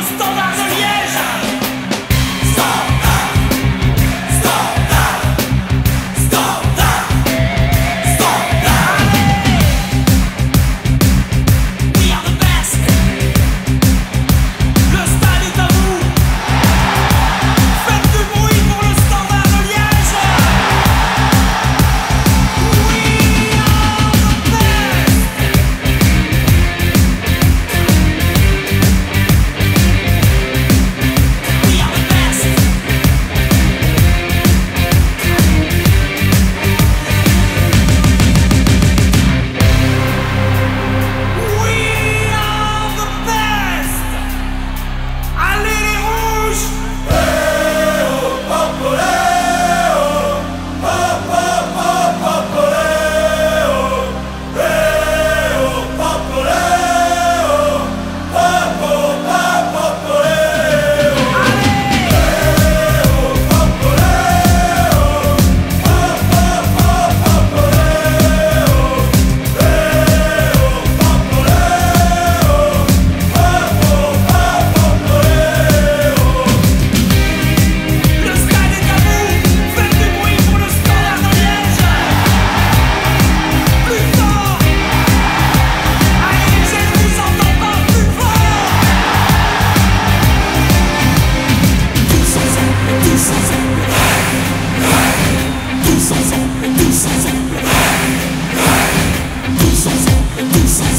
prosto na this